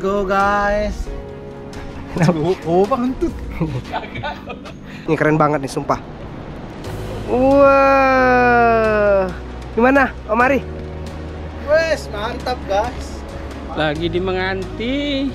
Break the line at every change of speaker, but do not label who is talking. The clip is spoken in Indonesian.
go guys. Oh, bantut.
Ini keren banget nih sumpah. Wah. Wow. Gimana, Omari?
Wes, mantap guys.
Lagi di menganti.